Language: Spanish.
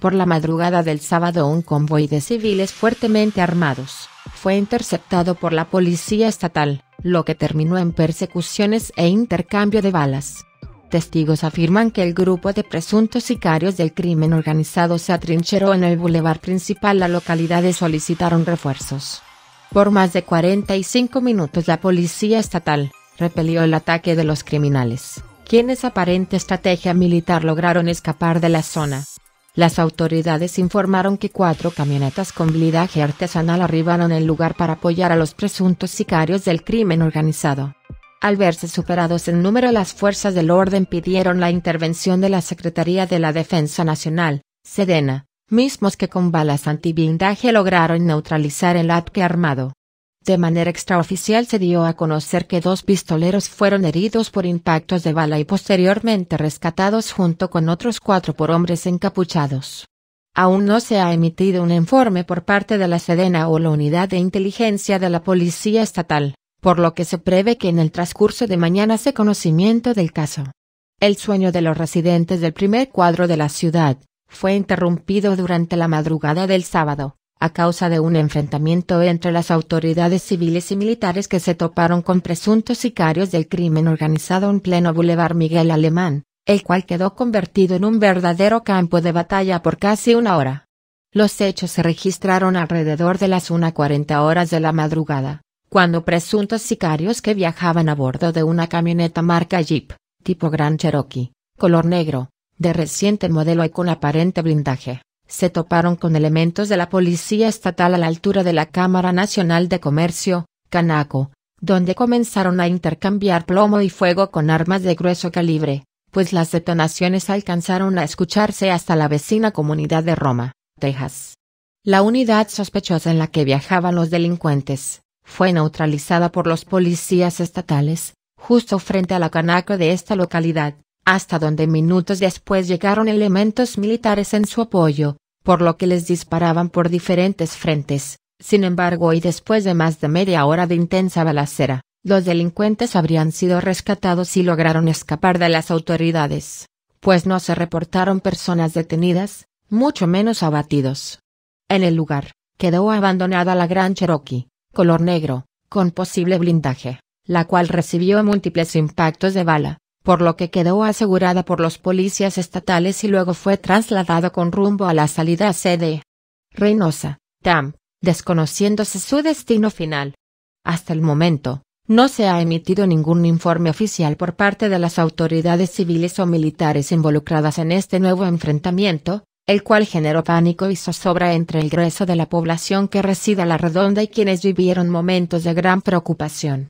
Por la madrugada del sábado un convoy de civiles fuertemente armados, fue interceptado por la policía estatal, lo que terminó en persecuciones e intercambio de balas. Testigos afirman que el grupo de presuntos sicarios del crimen organizado se atrincheró en el bulevar principal. La localidad solicitaron refuerzos. Por más de 45 minutos la policía estatal, repelió el ataque de los criminales, quienes aparente estrategia militar lograron escapar de la zona. Las autoridades informaron que cuatro camionetas con blindaje artesanal arribaron al lugar para apoyar a los presuntos sicarios del crimen organizado. Al verse superados en número las fuerzas del orden pidieron la intervención de la Secretaría de la Defensa Nacional, Sedena, mismos que con balas antiblindaje lograron neutralizar el ataque armado. De manera extraoficial se dio a conocer que dos pistoleros fueron heridos por impactos de bala y posteriormente rescatados junto con otros cuatro por hombres encapuchados. Aún no se ha emitido un informe por parte de la Sedena o la Unidad de Inteligencia de la Policía Estatal, por lo que se prevé que en el transcurso de mañana se conocimiento del caso. El sueño de los residentes del primer cuadro de la ciudad, fue interrumpido durante la madrugada del sábado, a causa de un enfrentamiento entre las autoridades civiles y militares que se toparon con presuntos sicarios del crimen organizado en pleno Boulevard Miguel Alemán, el cual quedó convertido en un verdadero campo de batalla por casi una hora. Los hechos se registraron alrededor de las 1.40 horas de la madrugada, cuando presuntos sicarios que viajaban a bordo de una camioneta marca Jeep, tipo Grand Cherokee, color negro, de reciente modelo y con aparente blindaje, se toparon con elementos de la Policía Estatal a la altura de la Cámara Nacional de Comercio, Canaco, donde comenzaron a intercambiar plomo y fuego con armas de grueso calibre, pues las detonaciones alcanzaron a escucharse hasta la vecina comunidad de Roma, Texas. La unidad sospechosa en la que viajaban los delincuentes, fue neutralizada por los policías estatales, justo frente a la Canaco de esta localidad, hasta donde minutos después llegaron elementos militares en su apoyo, por lo que les disparaban por diferentes frentes. Sin embargo y después de más de media hora de intensa balacera, los delincuentes habrían sido rescatados y lograron escapar de las autoridades, pues no se reportaron personas detenidas, mucho menos abatidos. En el lugar, quedó abandonada la Gran Cherokee, color negro, con posible blindaje, la cual recibió múltiples impactos de bala, por lo que quedó asegurada por los policías estatales y luego fue trasladado con rumbo a la salida sede. Reynosa, TAM, desconociéndose su destino final. Hasta el momento, no se ha emitido ningún informe oficial por parte de las autoridades civiles o militares involucradas en este nuevo enfrentamiento, el cual generó pánico y zozobra entre el grueso de la población que reside a la redonda y quienes vivieron momentos de gran preocupación.